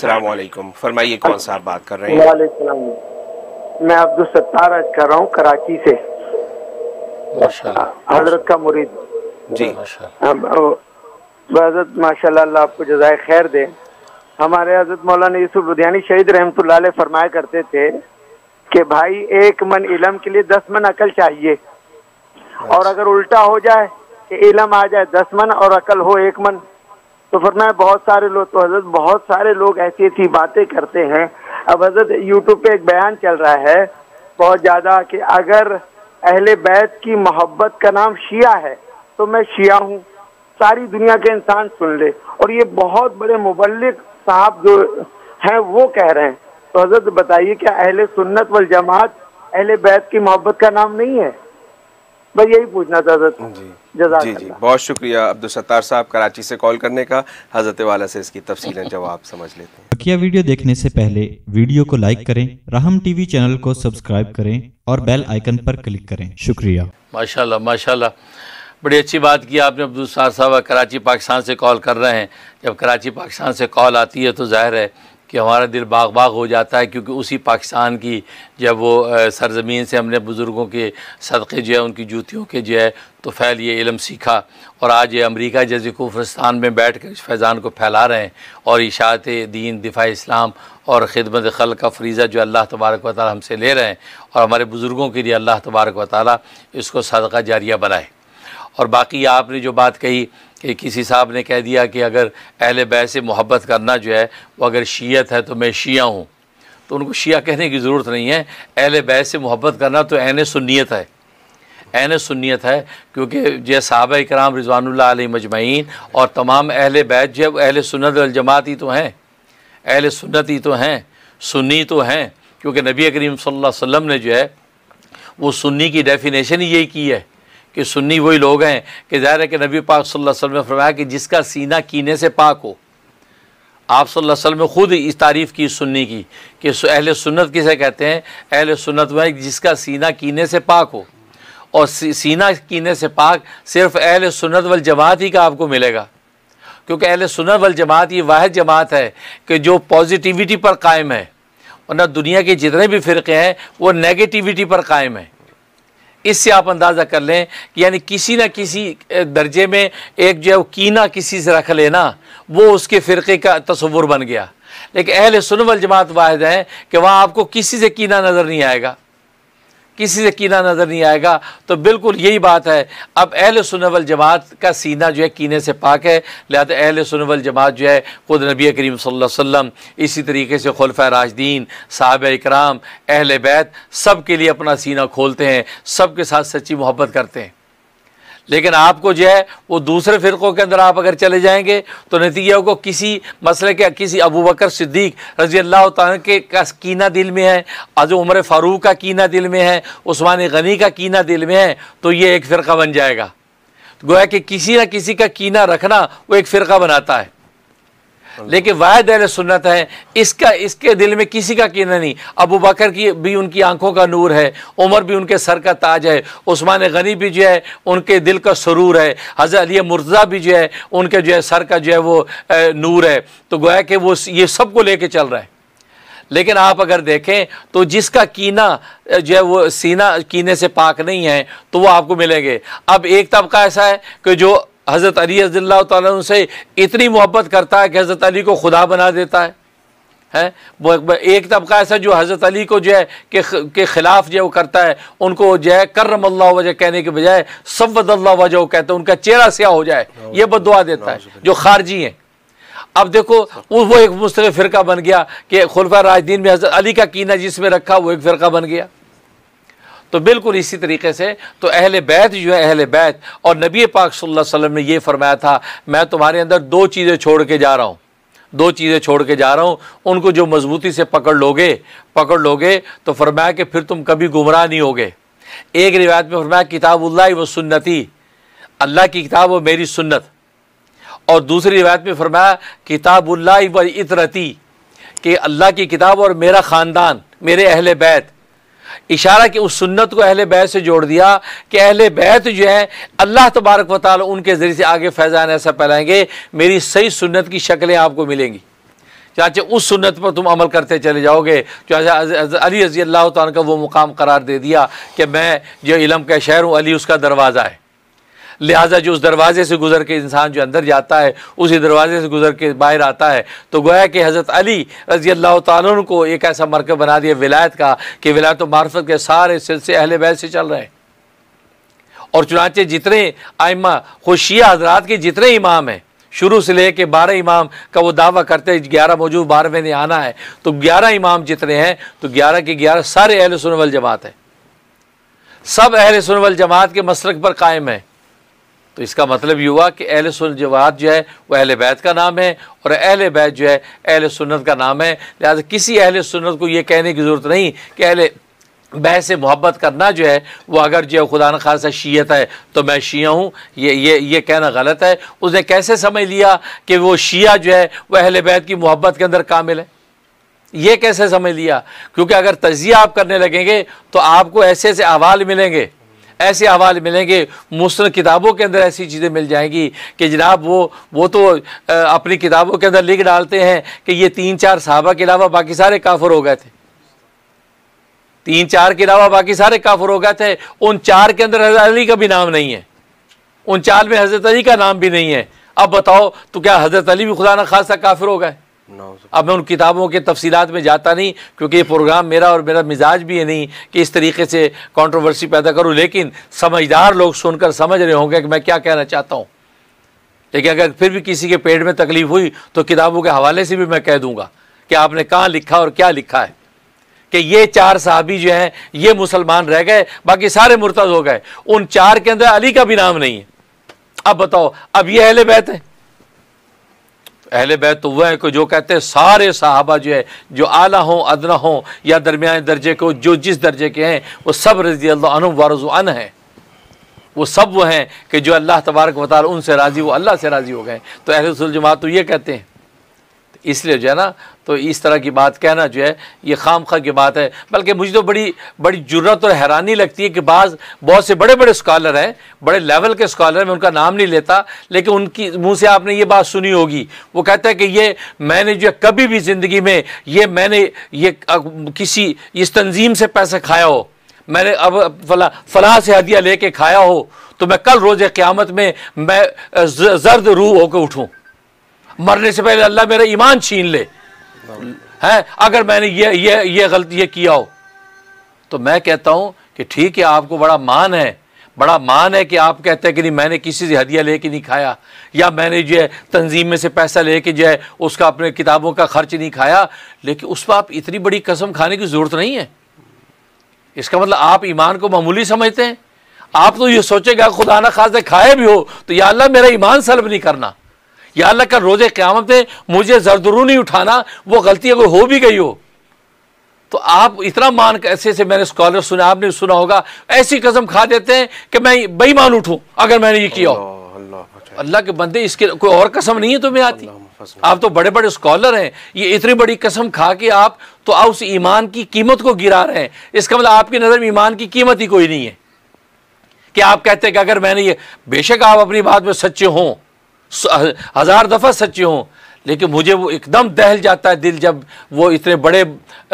सलामकुम फरमाइए कौन सा आप बात कर रहे हैं? मैं अब्दुल सत्तार अर्ज़ कर रहा हूँ कराची से। हज़रत का मुरीद। जी। हज़रत माशाल्लाह अल्लाह आपको जजाय खैर दे। हमारे हज़रत मौलाना यूसुफ लुधियानी शहीद रहमत फरमाया करते थे कि भाई एक मन इलम के लिए दस मन अकल चाहिए। और अगर उल्टा हो जाए कि इलम आ जाए दस मन और अकल हो एक मन तो फरमाया बहुत सारे लोग तो हज़रत, बहुत सारे लोग ऐसी ऐसी बातें करते हैं। अब हज़रत यूट्यूब पे एक बयान चल रहा है, बहुत ज़्यादा कि अगर अहले बैत की मोहब्बत का नाम शिया है तो मैं शिया हूँ। सारी दुनिया के इंसान सुन ले। और ये बहुत बड़े मुबलिक साहब जो हैं, वो कह रहे हैं। तो हज़रत, बताइए क्या अहले सुन्नत वल जमात, अहले बैत की मोहब्बत का नाम नहीं है? बस यही पूछना था हज़रत जी। जी जी। बहुत शुक्रिया अब्दुल सत्तार साहब कराची से कॉल करने का। हज़रत वाला से इसकी तफसील जवाब समझ लेते हैं। बकिया वीडियो देखने से पहले वीडियो को लाइक करें राहम टीवी चैनल को सब्सक्राइब करें और बेल आइकन पर क्लिक करें। शुक्रिया। माशाल्लाह माशाल्लाह। बड़ी अच्छी बात की आपने अब्दुल सत्तार साहब कराची पाकिस्तान से कॉल कर रहे हैं। जब कराची पाकिस्तान से कॉल आती है तो ज़ाहिर है कि हमारा दिल बाग बाग हो जाता है क्योंकि उसी पाकिस्तान की जब वो सरज़मीन से हमने बुज़ुर्गों के सदक़े जो है, उनकी जूतियों के जो है तो फैल ये इलम सीखा। और आज ये अमरीका जैसे कुफरस्तान में बैठ कर इस फैज़ान को फैला रहे हैं और इशात दीन, दिफा इस्लाम और ख़िदमत खल का फरीज़ा जो अल्लाह तबारक व ताली हमसे ले रहे हैं और हमारे बुज़ुर्गों के लिए अल्लाह तबारक व ताली इसको सदका जारिया बनाए। और बाकी आपने जो बात कही कि किसी साहब ने कह दिया कि अगर अहल बै से मोहब्बत करना जो है, वो अगर शीयत है तो मैं शिया हूँ। तो उनको शिया कहने की ज़रूरत नहीं है। अहल बै से मोहब्बत करना तो एन सुनीत है। एन सुनीत है, क्योंकि जो साहब कराम रिजवान मजमैन और तमाम अहल बैत जो अहल सुन्नत जमात ही तो हैं। अहल सुन्नत ही तो हैं, सुन्नी तो हैं, क्योंकि नबी करीम अलैहि वसल्लम ने जो है, वो सुन्नी की डेफिनेशन ही यही की है। कि सुन्नी वही लोग हैं कि ज़ाहिर है कि नबी पाक सल्लल्लाहु अलैहि वसल्लम ने फरमाया कि जिसका सीना कीने से पाक हो, आप सल्लल्लाहु अलैहि वसल्लम ने खुद इस तारीफ़ की सुन्नी की कि अहल सुन्नत किसे कहते हैं? अहल सुन्नत में जिसका सीना कीने से पाक हो। और सीना कीने से पाक सिर्फ़ अहल सुन्नत वल जमात ही का आपको मिलेगा। क्योंकि अहल सुन्नत वल जमात ये वाद जमात है कि जो पॉजिटिविटी पर कायम है। वरना दुनिया के जितने भी फ़िरक़े हैं, वो नेगेटिविटी पर कायम है। इससे आप अंदाज़ा कर लें कि यानी किसी ना किसी दर्जे में एक जो है वो कीना किसी से रख लेना, वो उसके फ़िरक़े का तस्वुर बन गया। लेकिन अहल सुनवल जमात वाहिद हैं कि वहाँ आपको किसी से कीना नज़र नहीं आएगा। किसी से कीना नज़र नहीं आएगा। तो बिल्कुल यही बात है। अब अहल सुनवल जमात का सीना जो है कीने से पाक है। लिहाजा अहल सुनवल जमात जो है, खुद नबी करीम वसल्लम इसी तरीके से खुलफ़ राजदीन, साहब इकराम, अहल बैत सब के लिए अपना सीना खोलते हैं। सब के साथ सच्ची मोहब्बत करते हैं। लेकिन आपको जो है, वो दूसरे फ़िरक़ों के अंदर आप अगर चले जाएँगे तो नतीजे को किसी मसले के किसी अबू बकर सिद्दीक रज़ी अल्लाह के का कीना दिल में है, आज उमर फ़ारूक का कीना दिल में है, उस्मान गनी का कीना दिल में है तो ये एक फ़िरका बन जाएगा। तो गोया कि किसी न किसी का कीना रखना, वो एक फ़िरका बनाता है। लेकिन वायद अहल सुन्नत है, इसका, इसके दिल में किसी का कीना नहीं। अबू बकर की भी उनकी आँखों का नूर है, उमर भी उनके सर का ताज है, उस्मान गनी भी जो है, उनके दिल का सरूर है, हज़रत अली मुर्जा भी जो है, उनके जो है सर का जो है वो नूर है। तो गोया कि वो ये सबको लेके चल रहा है। लेकिन आप अगर देखें तो जिसका कीना जो है वो सीना, कीने से पाक नहीं है तो वो आपको मिलेंगे। अब एक तबका ऐसा है कि जो हज़रत अली रज़ील्ला से इतनी मोहब्बत करता है कि हज़रत अली को खुदा बना देता है। है? वो एक तबका ऐसा जो हज़रत अली को जो है के, के ख़िलाफ़ जो है वो करता है उनको जो है करम अल्लाह वजह कहने के बजाय सवद अल्लाह वजह वो कहते हैं उनका चेहरा स्याह हो जाए ये बदवा देता है जो खारजी हैं। अब देखो वो एक मुस्तल फ़िरका बन गया कि खुलफा राजदीन में हज़रत अली का कीना जिसमें रखा वो एक फ़िरका बन गया। तो बिल्कुल इसी तरीके से तो अहल बैत जो है, अहल बैत, और नबी पाक सल्लल्लाहु अलैहि वसल्लम ने ये फरमाया था, मैं तुम्हारे अंदर दो चीज़ें छोड़ के जा रहा हूँ, दो चीज़ें छोड़ के जा रहा हूँ, उनको जो मजबूती से पकड़ लोगे पकड़ लोगे तो फरमाया कि फिर तुम कभी गुमराह नहीं होगे। एक रिवायत में फरमाया किताबुल्ला व सुन्नति, अल्लाह की किताब व मेरी सुन्नत। और दूसरी रिवायत में फरमाया किताबुल्ला व इतरती, कि अल्लाह की किताब और मेरा ख़ानदान, मेरे अहल बैत इशारा कि उस सुन्नत को अहले बैत से जोड़ दिया कि अहले बैत जो है, अल्लाह तबारक वाल उनके ज़रिए से आगे फैज़ान ऐसा फैलाएँगे। मेरी सही सुन्नत की शक्लें आपको मिलेंगी। चाचे उस सुन्नत पर तुम अमल करते चले जाओगे। चाचा अली रज़ी अल्लाह तन का वो मुकाम करार दे दिया कि मैं जो इलम का शहर हूँ, अली उसका दरवाज़ा है। लिहाजा जो उस दरवाजे से गुजर के इंसान जो अंदर जाता है, उसी दरवाजे से गुजर के बाहर आता है। तो गोया कि हज़रत अली रज़ी अल्लाह तन को एक ऐसा मरकब बना दिया, विलायत का, कि विलायत मार्फत के सारे सिलसिले अहल बैत से चल रहे हैं। और चुनाचे जितने आइमा, खुशिया हजरात के जितने इमाम हैं, शुरू से लेके बारह इमाम का वो दावा करते हैं, ग्यारह मौजूद, बारहवें ने आना है। तो ग्यारह इमाम जितने हैं तो ग्यारह के ग्यारह सारे अहल सुनवल जमात हैं। सब अहल सुनवल जमात के मसरक पर कायम है। तो इसका मतलब ये हुआ कि अहल सुन जमात जो है, वो अहल बैत का नाम है और अहल बैत जो है, अहल सुन्नत का नाम है। लिहाजा किसी अहल सुन्नत को ये कहने की ज़रूरत नहीं कि अहल बह से मोहब्बत करना जो है, वो अगर जो खुदा न खासा शीयत है तो मैं शिया हूँ। ये ये ये कहना गलत है। उसने कैसे समझ लिया कि वो शिया जो है वह अहल बैत की मोहब्बत के अंदर कामिल है? ये कैसे समझ लिया? क्योंकि अगर तजिया आप करने लगेंगे तो आपको ऐसे ऐसे अवाल मिलेंगे। ऐसे अवाल मिलेंगे मुस्ल किताबों के अंदर ऐसी चीज़ें मिल जाएँगी कि जनाब वो वो तो अपनी किताबों के अंदर लिख डालते हैं कि ये तीन चार साहबा के अलावा बाकी सारे काफर हो गए थे। तीन चार के अलावा बाकी सारे काफर हो गए थे, उन चार के अंदर हज़रत अली का भी नाम नहीं है। उन चार में हज़रत अली का नाम भी नहीं है। अब बताओ तो क्या हज़रत अली भी खुदा न खासा काफिर हो गए? अब मैं उन किताबों के तफसीलात में जाता नहीं, क्योंकि ये प्रोग्राम मेरा और मेरा मिजाज भी है नहीं कि इस तरीके से कंट्रोवर्सी पैदा करूँ, लेकिन समझदार लोग सुनकर समझ रहे होंगे कि मैं क्या कहना चाहता हूँ। लेकिन अगर फिर भी किसी के पेट में तकलीफ़ हुई तो किताबों के हवाले से भी मैं कह दूँगा कि आपने कहाँ लिखा और क्या लिखा है। कि ये चार साहबी जो हैं, ये मुसलमान रह गए, बाकी सारे मुर्तद हो गए। उन चार के अंदर अली का भी नाम नहीं है। अब बताओ, अब ये अहले बैत है? अहले बैत तो वह है कि जो कहते हैं, सारे साहबा जो है, जो आला हों, अदना हों, या दरमिया दर्जे को जो जिस दर्जे के हैं, वो सब रज़ी अल्लाह वारज अन है। वो सब वो हैं कि जो अल्लाह तबारक वाल उनसे राज़ी, वो अल्लाह से राज़ी हो गए तो अहल जमात तो ये कहते हैं इसलिए जो है ना तो इस तरह की बात कहना जो है, ये खाम खा की बात है। बल्कि मुझे तो बड़ी बड़ी ज़रूरत और हैरानी लगती है कि बाज़ बहुत से बड़े बड़े स्कॉलर हैं, बड़े लेवल के स्कॉलर मैं उनका नाम नहीं लेता, लेकिन उनकी मुँह से आपने ये बात सुनी होगी। वो कहता है कि ये मैंने जो कभी भी ज़िंदगी में ये मैंने ये किसी इस तंजीम से पैसा खाया हो, मैंने अब फला, फलाह से हदिया लेके खाया हो तो मैं कल रोज़ क़्यामत में मैं जर्द रूह होकर उठूँ। मरने से पहले अल्लाह मेरा ईमान छीन ले। है? अगर मैंने ये ये ये गलती, ये किया हो। तो मैं कहता हूँ कि ठीक है, आपको बड़ा मान है। बड़ा मान है कि आप कहते हैं कि नहीं, मैंने किसी से हदिया लेके नहीं खाया। या मैंने जो है, तंजीम में से पैसा लेके जो है, उसका अपने किताबों का खर्च नहीं खाया। लेकिन उस पर आप इतनी बड़ी कसम खाने की ज़रूरत नहीं है। इसका मतलब आप ईमान को मामूली समझते हैं। आप तो ये सोचेगा खुदा ना खास खाए भी हो तो या अल्लाह मेरा ईमान सलब नहीं करना। या अल्लाह का रोज़े क़्यामत में मुझे जरदरू नहीं उठाना वो गलती अगर हो भी गई हो तो आप इतना मान कैसे से मैंने स्कॉलर सुना आपने सुना होगा ऐसी कसम खा देते हैं कि मैं बेईमान उठूं अगर मैंने ये किया हो। अल्लाह के बंदे इसके कोई और कसम नहीं है तुम्हें आती। आप तो बड़े बड़े स्कॉलर हैं ये इतनी बड़ी कसम खा के आप तो आप उस ईमान की कीमत को गिरा रहे हैं। इसका मतलब आपकी नज़र में ईमान की कीमत ही कोई नहीं है। कि आप कहते हैं कि अगर मैंने ये बेशक आप अपनी बात में सच्चे हों हज़ार दफ़ा सच्चे हों। लेकिन मुझे वो एकदम दहल जाता है दिल जब वो इतने बड़े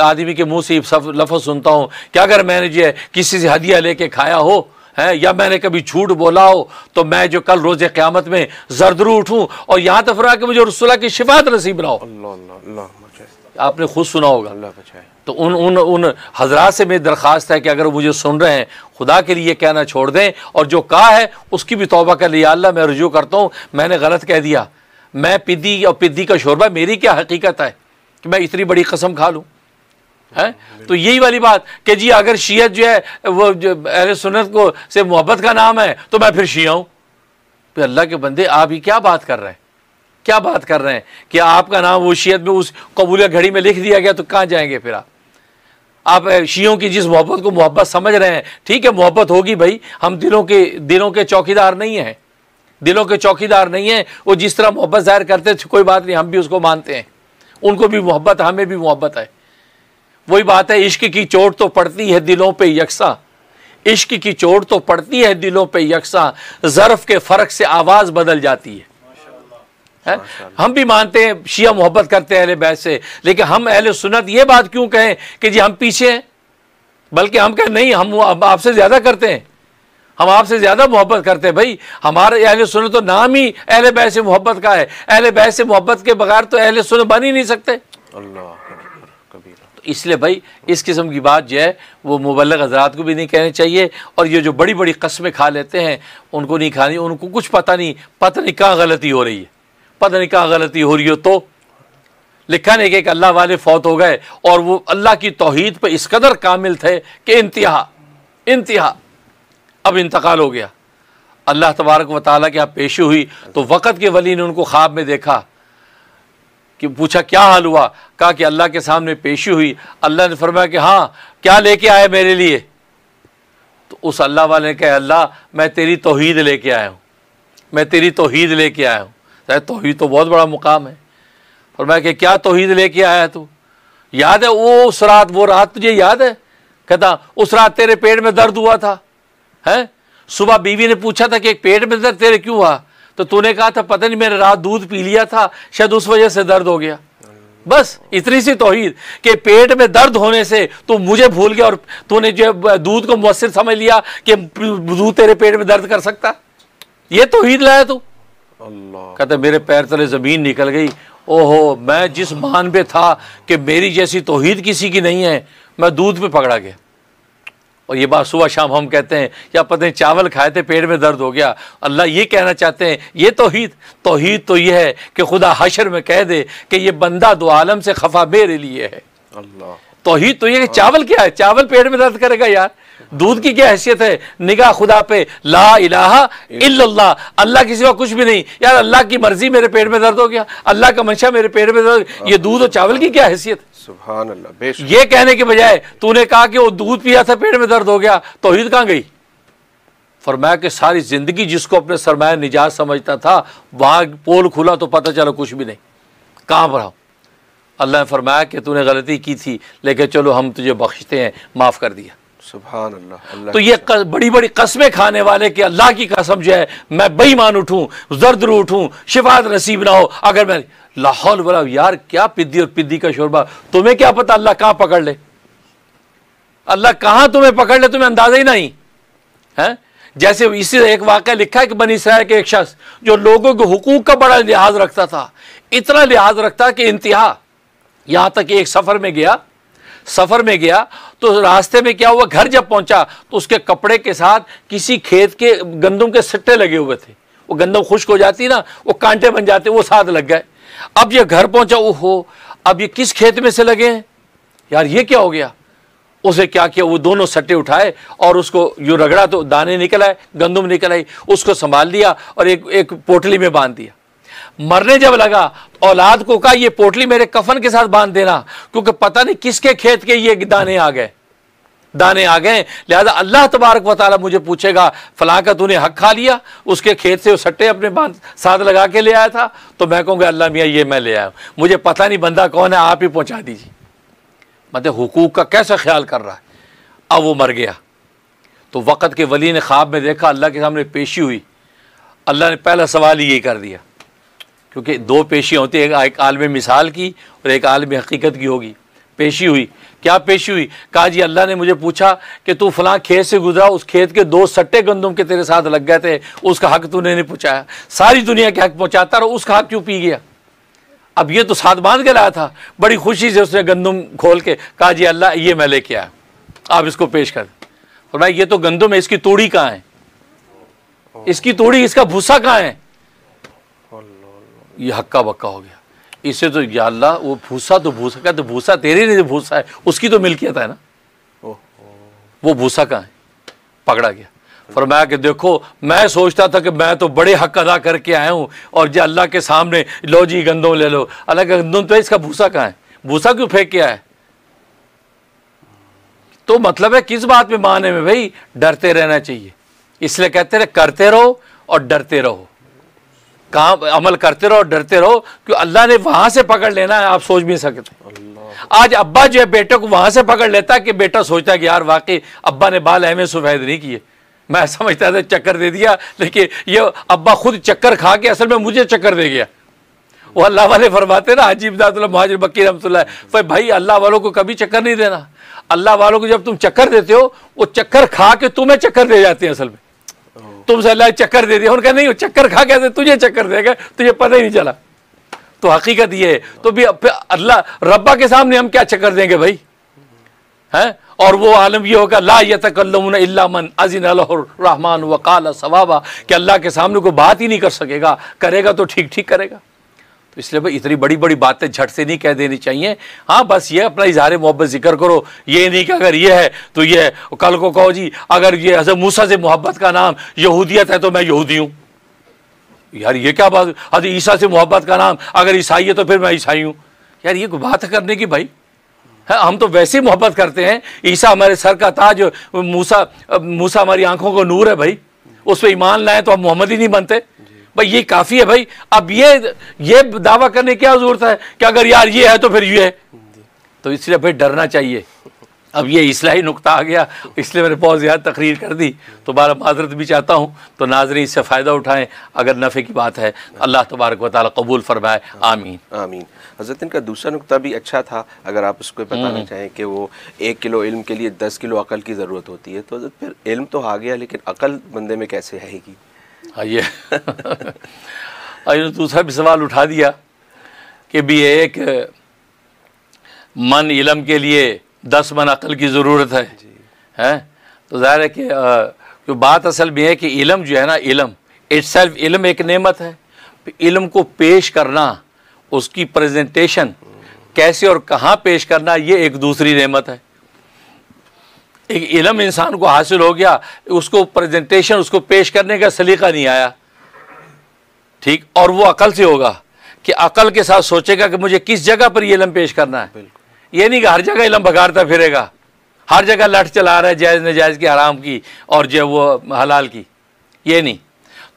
आदमी के मुँह से सब लफ्ज़ सुनता हूँ। कि अगर मैंने जो है किसी से हदिया लेके खाया हो, है, या मैंने कभी झूठ बोला हो तो मैं जो कल रोज़ क़्यामत में जरदरू उठूँ और यहाँ तक फरा के मुझे रसुल्ला की शिफात नसीब ना हो आपने खुद सुना होगा तो उन उन उन हजरात से मेरी दरख्वास्त है कि अगर मुझे सुन रहे हैं, खुदा के लिए कहना छोड़ दें, और जो कहा है, उसकी भी तोबा कर लिया अल्लाह, मैं रजू करता हूँ, मैंने गलत कह दिया। मैं पिद्दी, और पिद्दी का शोरबा, मेरी क्या हकीकत है कि मैं इतनी बड़ी कसम खा लूँ? है? तो यही वाली बात कि जी, अगर शीयत जो है, वो अहल सुन्नत को, से मोहब्बत का नाम है तो मैं फिर शिया हूँ। अल्लाह के बंदे, आप ही क्या बात कर रहे हैं? क्या बात कर रहे हैं? कि आपका नाम वो शीयत में उस कबूल घड़ी में लिख दिया गया तो कहाँ जाएँगे फिर आप? आप शियों की जिस मोहब्बत को मोहब्बत समझ रहे हैं, ठीक है, मोहब्बत होगी भाई, हम दिलों के दिलों के चौकीदार नहीं हैं। दिलों के चौकीदार नहीं हैं, वो जिस तरह मोहब्बत ज़ाहिर करते थे कोई बात नहीं, हम भी उसको मानते हैं। उनको भी मोहब्बत, हमें भी मोहब्बत है। वही बात है, इश्क की चोट तो पड़ती है दिलों पे यकसा। इश्क की चोट तो पड़ती है दिलों पे यकसा। ज़र्फ के फ़र्क से आवाज़ बदल जाती है। है? हम भी मानते हैं शिया मोहब्बत करते हैं अहले बैत से लेकिन हम अहले सुन्नत ये बात क्यों कहें कि जी हम पीछे हैं? बल्कि हम कहें नहीं हम आपसे ज़्यादा करते हैं। हम आपसे ज़्यादा मोहब्बत करते हैं। भाई हमारे अहले सुन्नत तो नाम ही अहले बैत से मोहब्बत का है। अहले बैत से मोहब्बत के बगैर तो अहले सुन्नत बन ही नहीं सकते। अल्लाह तो इसलिए भाई इस किस्म की बात जो है वो मुबलक हजरात को भी नहीं कहनी चाहिए। और ये जो बड़ी बड़ी कस्में खा लेते हैं उनको नहीं खानी उनको कुछ पता नहीं पता नहीं कहाँ गलती हो रही है। पता नहीं कहाँ गलती हो रही हो तो। लिखा नहीं कि एक अल्लाह वाले फौत हो गए और वो अल्लाह की तोहीद पर इस कदर कामिल थे कि इंतहा इंतहा, अब इंतकाल हो गया। अल्लाह तबारक व ताली की आप पेशी हुई तो वक़्त के वली ने उनको ख्वाब में देखा कि पूछा, क्या हाल हुआ? कहा कि अल्लाह के सामने पेशी हुई। अल्लाह ने फरमाया कि हाँ क्या लेके आए मेरे लिए? तो उस अल्लाह वाले ने कहा, अल्लाह, मैं तेरी तोहीद लेके आया हूँ, मैं तेरी तोहीद लेके आया हूँ। शायद तोहीद तो बहुत बड़ा मुकाम है। फरमाया कि क्या तोहीद लेके आया है तू? याद है, वो उस रात, वो रात तुझे याद है? कहता, उस रात तेरे पेट में दर्द हुआ था, है? सुबह बीवी ने पूछा था कि एक पेट में दर्द तेरे क्यों हुआ? तो तूने कहा था, पता नहीं, मैंने रात दूध पी लिया था, शायद उस वजह से दर्द हो गया। बस, इतनी सी तोहीद कि पेट में दर्द होने से तू मुझे भूल गया और तूने जो दूध को मुसर समझ लिया कि दूध तेरे पेट में दर्द कर सकता। ये तोहीद लाया तू। कहते मेरे पैर तले ज़मीन निकल गई। ओहो मैं जिस मान पे था कि मेरी जैसी तोहीद किसी की नहीं है मैं दूध पे पकड़ा गया। और ये बात सुबह शाम हम कहते हैं या पता नहीं चावल खाए थे पेट में दर्द हो गया। अल्लाह ये कहना चाहते हैं ये तोहीद तोहीद तो ये है कि खुदा हशर में कह दे कि ये बंदा दो आलम से खफा मेरे लिए है। अल्लाह। तोहीद तो ये कि चावल क्या है? चावल पेट में दर्द करेगा यार। दूध की क्या हैसियत है? निगाह खुदा पे ला इलाहा इल्लल्लाह। अल्लाह के सिवा कुछ भी नहीं। यार अल्लाह की मर्ज़ी मेरे पेट में दर्द हो गया। अल्लाह का मंशा मेरे पेट में दर्द ये दूध और चावल की क्या हैसियत? सुभान अल्लाह बेशक ये कहने के बजाय तूने कहा कि वो दूध पिया था पेट में दर्द हो गया। तोहीद कहाँ गई? फरमाया कि सारी ज़िंदगी जिसको अपने सरमाया निजात समझता था वहाँ पोल खुला तो पता चला कुछ भी नहीं। कहाँ पर अल्लाह ने फरमाया कि तूने गलती की थी लेकिन चलो हम तुझे बख्शते हैं माफ़ कर दिया। तो ये क- बड़ी बड़ी कस्में खाने वाले कि अल्लाह की कसम जो है मैं बेईमान उठूं जर्द रू उठूं शिफात नसीब ना हो अगर मैं लाहौल बोला यार क्या पिद्दी और पिद्दी का शोरबा तुम्हें क्या पता अल्लाह कहाँ पकड़ ले? अल्लाह कहाँ तुम्हें पकड़ ले तुम्हें अंदाज़ा ही नहीं। है? जैसे इसी एक वाक़ लिखा है कि बनी इसराइल के एक शख्स जो लोगों के हुकूक का बड़ा लिहाज रखता था इतना लिहाज रखता कि इंतहा यहाँ तक एक सफ़र में गया सफ़र में गया तो रास्ते में क्या हुआ, घर जब पहुँचा तो उसके कपड़े के साथ किसी खेत के गंदम के सट्टे लगे हुए थे। वो गंदम खुश्क हो जाती ना, वो कांटे बन जाते, वो साथ लग गए। अब ये घर पहुँचा, ओहो, अब ये किस खेत में से लगे हैं? यार, ये क्या हो गया? उसे क्या किया? वो दोनों सट्टे उठाए और उसको जो रगड़ा तो दाने निकल आए, गंदम निकल आई, उसको संभाल लिया और एक एक पोटली में बाँध दिया। मरने जब लगा तो औलाद को कहा, ये पोटली मेरे कफन के साथ बाँध देना, क्योंकि पता नहीं किसके खेत के ये दाने आ गए। दाने आ गए। लिहाजा अल्लाह तबारक व ताला मुझे पूछेगा, फलां का तूने हक खा लिया? उसके खेत से वो सट्टे अपने साथ लगा के ले आया था? तो मैं कहूँगा, अल्लाह मियाँ, ये मैं ले आया हूँ। मुझे पता नहीं बंदा कौन है, आप ही पहुँचा दीजिए। मतलब हुकूक का कैसा ख्याल कर रहा है? अब वो मर गया। तो वक़्त के वली ने ख्वाब में देखा, अल्लाह के सामने पेशी हुई। अल्लाह ने पहला सवाल ही यही कर दिया। क्योंकि दो पेशी होती है, एक- आलम मिसाल की और एक आलम हकीकत की होगी। पेशी हुई। क्या पेशी हुई? कहा, जी, अल्लाह ने मुझे पूछा कि तू फलां खेत से गुजरा, उस खेत के दो सट्टे गंदम के तेरे साथ लग गए थे, उसका हक तूने नहीं पहुँचाया। सारी दुनिया के हक पहुँचाता रहा, उसका हक क्यों पी गया? अब ये तो साथ बाँध के लाया था। बड़ी खुशी से उसने गंदम खोल के कहा, जी, अल्लाह, ये मैं लेके आया। आप इसको पेश कर। और भाई, ये तो गंदम है, इसकी तोड़ी कहाँ है? इसकी तोड़ी, इसका भूसा कहाँ है? ये हक्का बक्का हो गया। इसे तो या अल्लाह, वो भूसा तो भूसा का तो भूसा तेरे नहीं भूसा है? उसकी तो मिल्कियत है ना? वो भूसा कहाँ है? पकड़ा गया। फरमाया कि देखो, मैं सोचता था कि मैं तो बड़े हक अदा करके आया हूँ और जो अल्लाह के सामने लो जी गंदम ले लो। अल्लाह का गंदम तो इसका भूसा कहाँ है? भूसा क्यों फेंक के आया? तो मतलब है, किस बात में माने में? भाई, डरते रहना चाहिए। इसलिए कहते रहे, करते रहो और डरते रहो। काम अमल करते रहो डरते रहो कि अल्लाह ने वहाँ से पकड़ लेना है आप सोच भी नहीं सकते। आज अब्बा जो है बेटे को वहाँ से पकड़ लेता कि बेटा सोचता कि यार वाकई अब्बा ने बाल अहमे सफ़ेद नहीं किए। मैं समझता था चक्कर दे दिया लेकिन ये अब्बा खुद चक्कर खा के असल में मुझे चक्कर दे गया। वो अल्लाह वाले फरमाते ना अजीब दातुल्ला महाजिर बक्की रहमतुल्लाह भाई भाई अल्लाह वालों को कभी चक्कर नहीं देना। अल्लाह वालों को जब तुम चक्कर देते हो वो चक्कर खा के तुम्हें चक्कर दे जाते हैं असल में। तुमसे अल्लाह चक्कर दे दिया। उनका नहीं चक्कर खा कैसे तुझे चक्कर देगा, तुझे पता ही नहीं चला। तो हकीकत ये है। तो भी अल्लाह, रब्बा के सामने हम क्या चक्कर देंगे भाई? हैं? और वो आलम यह होगा, ला यतकल्लमुन मन अजिन रहमान वकाल सवाबा। कि अल्लाह के सामने को बात ही नहीं कर सकेगा। करेगा तो ठीक ठीक करेगा। तो इसलिए भाई इतनी बड़ी बड़ी बातें झट से नहीं कह देनी चाहिए। हाँ बस ये अपना इजहार मोहब्बत ज़िक्र करो। ये नहीं कि अगर ये है तो ये है। कल को कहो जी, अगर ये हज़रत मूसा से मोहब्बत का नाम यहूदियत है तो मैं यहूदी हूँ। यार ये क्या बात, हज़रत ईसा से मोहब्बत का नाम, अगर ईसाई है तो फिर मैं ईसाई हूँ। यार ये बात करने की भाई? है, हम तो वैसे ही मोहब्बत करते हैं। ईसा हमारे सर का ताज, मूसा मूसा हमारी आँखों को नूर है भाई। उस पर ईमान लाए तो हम मोहम्मद ही नहीं बनते। भाई ये काफ़ी है भाई। अब ये ये दावा करने की क्या ज़रूरत है कि अगर यार ये है तो फिर ये है? तो इसलिए भाई डरना चाहिए। अब ये इसलाही नुकता आ गया इसलिए मैंने बहुत ज़्यादा तकरीर कर दी। तो बारा माजरत भी चाहता हूँ तो नाजरी इससे फ़ायदा उठाएँ अगर नफ़े की बात है। अल्लाह तबारक व ताली कबूल फरमाए। आमीन। आमीन। हज़रत इनका दूसरा नुकता भी अच्छा था अगर आप उसको बताना हम्म। चाहें कि वो एक किलो इल्म के लिए दस किलो अकल की ज़रूरत होती है तो फिर इल्म तो आ गया लेकिन अकल बंदे में कैसे आएगी? आइए। आइए दूसरा भी सवाल उठा दिया कि भी एक मन इलम के लिए दस मन अकल की ज़रूरत है। हैं? तो ज़ाहिर है कि जो बात असल में है कि इलम जो है ना इलम इट्स सेल्फ इलम एक नेमत है। इलम को पेश करना उसकी प्रेजेंटेशन कैसे और कहाँ पेश करना ये एक दूसरी नेमत है। एक इलम इंसान को हासिल हो गया उसको प्रेजेंटेशन उसको पेश करने का सलीका नहीं आया। ठीक? और वो अकल से होगा कि अकल के साथ सोचेगा कि मुझे किस जगह पर ये इलम पेश करना है। ये नहीं कि हर जगह इलम भगाड़ता फिरेगा। हर जगह लठ चला रहा है जायज़ नजायज़ की आराम की और जो वो हलाल की। ये नहीं।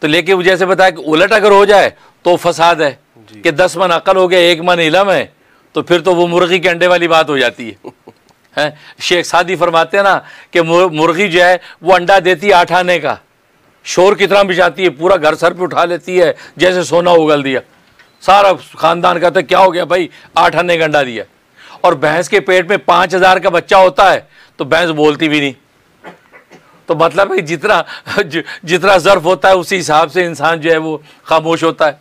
तो लेकिन वो जैसे बताया कि उलट अगर हो जाए तो फसाद है कि दस मन अकल हो गया एक मन इलम है तो फिर तो वो मुर्गी के अंडे वाली बात हो जाती है। हैं? शेख सादी फरमाते हैं ना कि मुर्गी जो है, वो अंडा देती है आठ आने का। शोर कितना बिछाती है, पूरा घर सर पे उठा लेती है, जैसे सोना उगल दिया। सारा खानदान कहते क्या हो गया भाई? आठ आने का अंडा दिया। और भैंस के पेट में पाँच हज़ार का बच्चा होता है तो भैंस बोलती भी नहीं। तो मतलब भाई, जितना जितना ज़र्फ होता है, उसी हिसाब से इंसान जो है, वो खामोश होता है।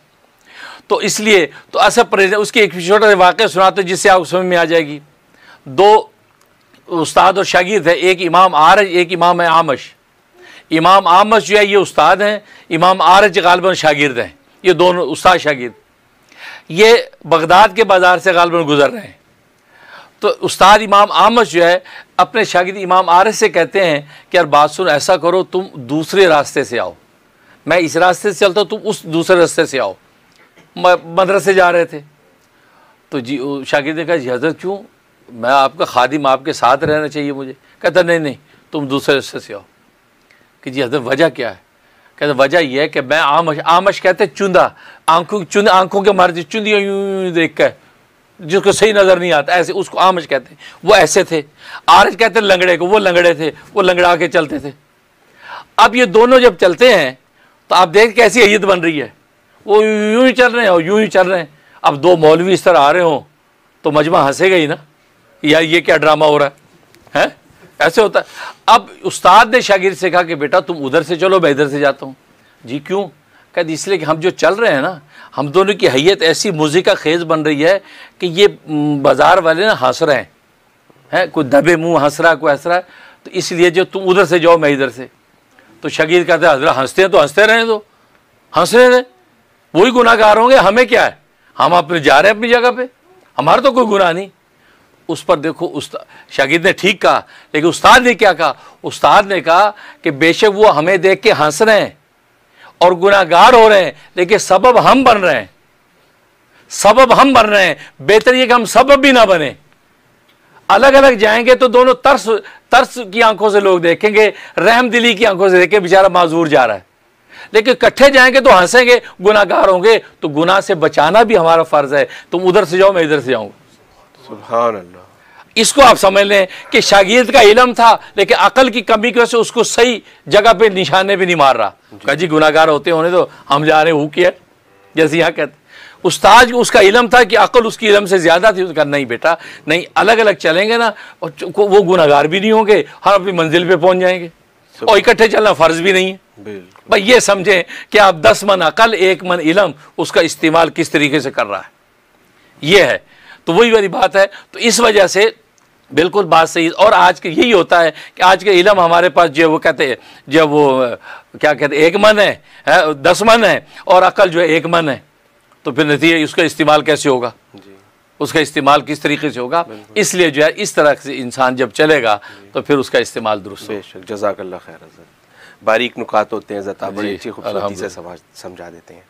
तो इसलिए तो असल उसकी एक छोटा सा वाक़ सुनाते जिससे आप समझ में आ जाएगी। दो उस्ताद और शागिर्द है, एक इमाम आरज, एक इमाम है आमश। इमाम आमश जो है, ये उस्ताद हैं, इमाम आरज गालबन शागिर्द हैं। ये दोनों उस्ताद शागिर्द। ये बगदाद के बाज़ार से गालबन गुजर रहे हैं। तो उस्ताद इमाम आमश जो है, अपने शागिद इमाम आरज से कहते हैं कि, यार, बात सुन, ऐसा करो, तुम दूसरे रास्ते से आओ। मैं इस रास्ते से चलता हूँ, तुम उस दूसरे रास्ते से आओ। मदरसे जा रहे थे। तो जी शागिद ने कहा, जी, हज़रत क्यों? मैं आपका खादिम आपके साथ रहना चाहिए मुझे। कहता, नहीं नहीं, तुम दूसरे रस्ते से आओ। कि जी, हज़रत, वजह क्या है? कहते, वजह यह है कि मैं आमश आमश कहते चुंदा। आँखों चुन आँखों के मारती चुंदी यूँ यूँ देख कर, जिसको सही नज़र नहीं आता, ऐसे उसको आमश कहते वो ऐसे थे। आरज कहते लंगड़े को, वो लंगड़े थे, वो लंगड़ा के चलते थे। अब ये दोनों जब चलते हैं तो आप देख कैसी अयत बन रही है। वो यूँ ही चल रहे हैं और यूँ ही चल रहे हैं। अब दो मौलवी इस तरह आ रहे हों तो मजमा हंसेगा ही ना। यार ये क्या ड्रामा हो रहा है? हैं? ऐसे होता है। अब उस्ताद ने शागिर से कहा कि बेटा तुम उधर से चलो, मैं इधर से जाता हूँ। जी क्यों? कहते इसलिए कि हम जो चल रहे हैं ना, हम दोनों की हैत ऐसी मूजिका खेज बन रही है कि ये बाज़ार वाले ना हंस रहे हैं। हैं? कोई दबे मुँह हंस रहा है, कोई हंस रहा है तो इसलिए जो तुम उधर से जाओ, मैं इधर से। तो शगीर कहते हैं, हजरा, हँसते हैं तो हँसते रहें तो। हंस रहे थे। वही गुनाहगार होंगे, हमें क्या है? हम अपने जा रहे हैं अपनी जगह पे। हमारा तो कोई गुनाह नहीं। उस पर देखो उस्ताद शागिद ने ठीक कहा, लेकिन उस्ताद ने क्या कहा? उस्ताद ने कहा कि बेशक वो हमें देख के हंस रहे हैं और गुनागार हो रहे हैं, लेकिन सबब हम बन रहे हैं। सबब हम बन रहे हैं। बेहतर ये कि हम सबब भी ना बने। अलग अलग जाएँगे तो दोनों तरस तरस की आँखों से लोग देखेंगे, रहम दिली की आँखों से देखें बेचारा माजूर जा रहा है। लेकिन इकट्ठे जाएँगे तो हंसेंगे गुनागार होंगे तो गुनाह से बचाना भी हमारा फ़र्ज़ है। तुम उधर से जाओ, मैं इधर से जाऊँगा इसको आप समझ लें कि शागिर्द का इलम था लेकिन अकल की कमी की वजह से उसको सही जगह पे निशाने पे नहीं मार रहा। कहा जी गुनागार होते होने तो हम जा रहे हैं हु किया? जैसे यहाँ कहते उस्ताद उसका इलम था कि अकल उसकी इलम से ज़्यादा थी उसका नहीं बेटा नहीं अलग अलग चलेंगे ना और वो गुनागार भी नहीं होंगे हम अपनी मंजिल पर पहुँच जाएँगे। और इकट्ठे चलना फ़र्ज़ भी नहीं है। भाई ये समझें कि आप दस मन अकल एक मन इलम उसका इस्तेमाल किस तरीके से कर रहा है। ये है तो वही वाली बात है। तो इस वजह से बिल्कुल बात सही। और आज के यही होता है कि आज के इलम हमारे पास जो है वो कहते हैं जब वो क्या कहते हैं एक मन है, है दस मन है और अकल जो है एक मन है। तो फिर नतीजे उसका इस्तेमाल कैसे होगा? जी। उसका इस्तेमाल किस तरीके से होगा? इसलिए जो है इस तरह से इंसान जब चलेगा तो फिर उसका इस्तेमाल दुरुस्त बेशक जजाकल्ला खैर बारीक नुकात होते हैं ज़ता बड़ी अच्छी खूबसूरती से समझा देते हैं।